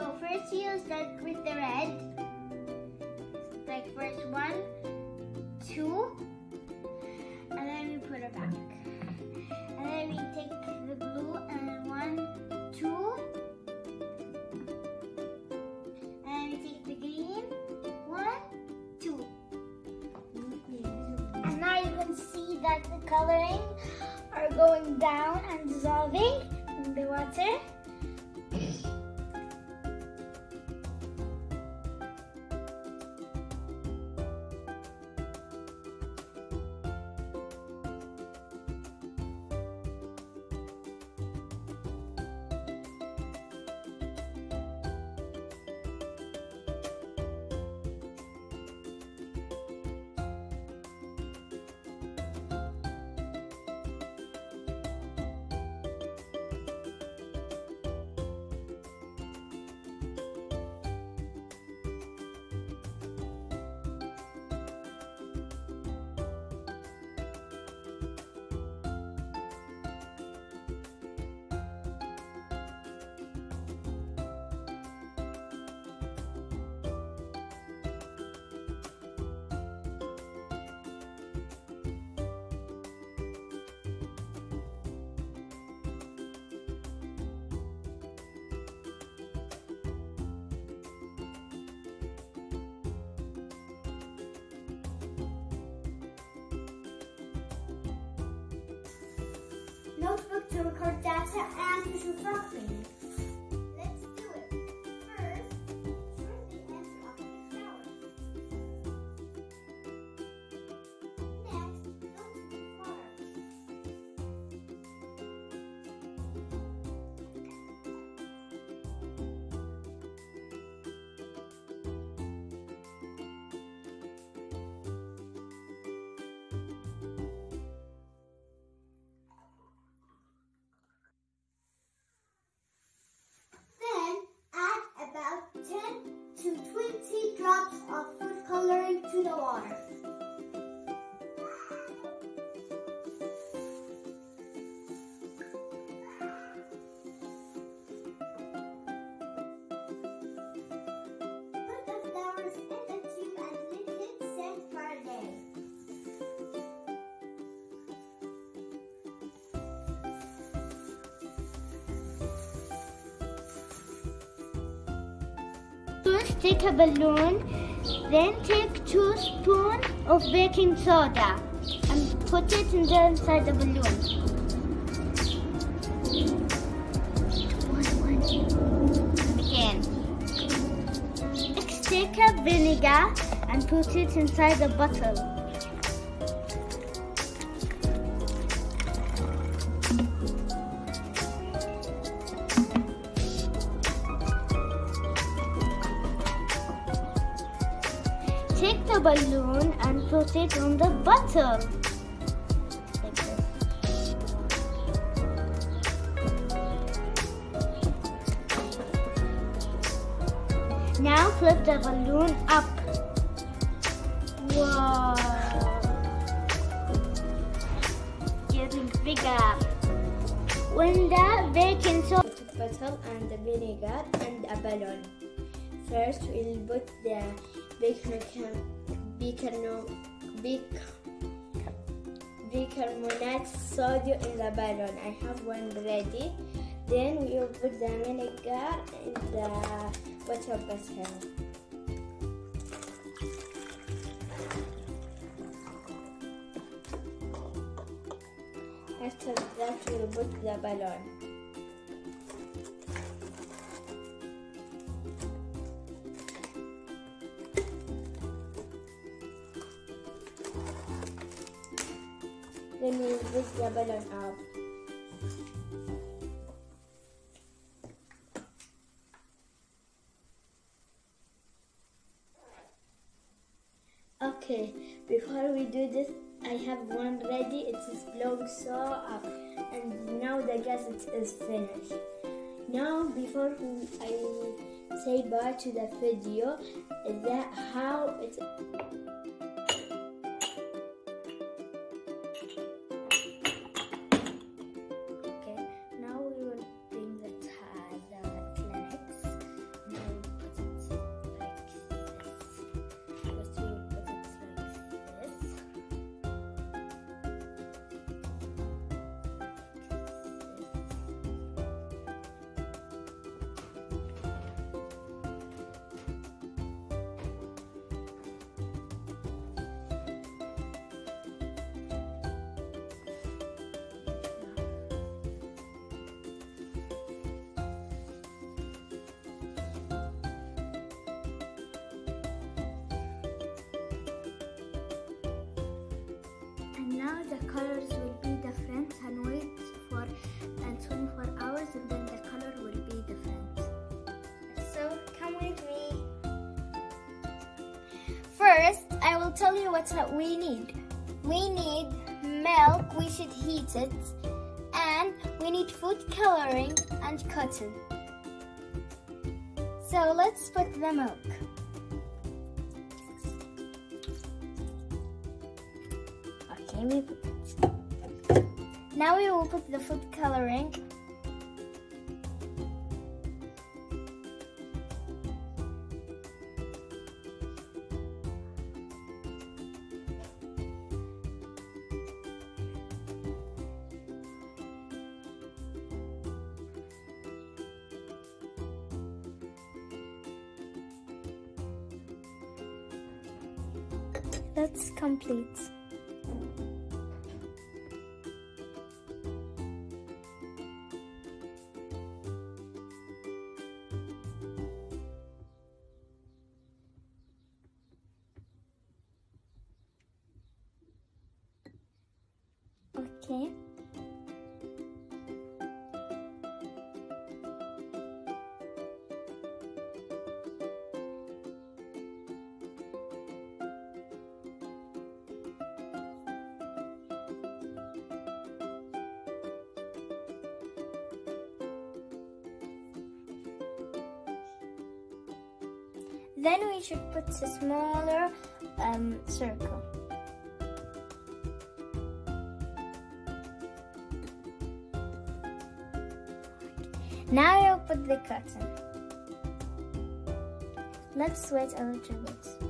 So first you start with the red. Like first one, two, and then we put it back. And then we take the blue and one, two. And then we take the green, one, two. And now you can see that the coloring are going down and dissolving in the water. And First take a balloon, then take two spoons of baking soda and put it in the inside the balloon. Again. Next take a vinegar and put it inside the bottle. The balloon and put it on the this. Now flip the balloon up. Whoa. Getting bigger. When the baking soda bottle and the vinegar and a balloon. First, we'll put the bicarbonate, bic, bicarbonate sodium in the balloon. I have one ready. Then will put the vinegar in the water bottle. After that, will put the balloon. Balloon up. Okay, before we do this, I have one ready. It is blowing so up, and now the gas is- is finished. Now, before I say bye to the video, is that how it First, I will tell you what we need. We need milk, we should heat it, and we need food coloring and cotton. So let's put the milk. Okay. Now we will put the food coloring. That's complete. Then we should put a smaller um, circle. Now you'll put the cotton. Let's wait a little bit.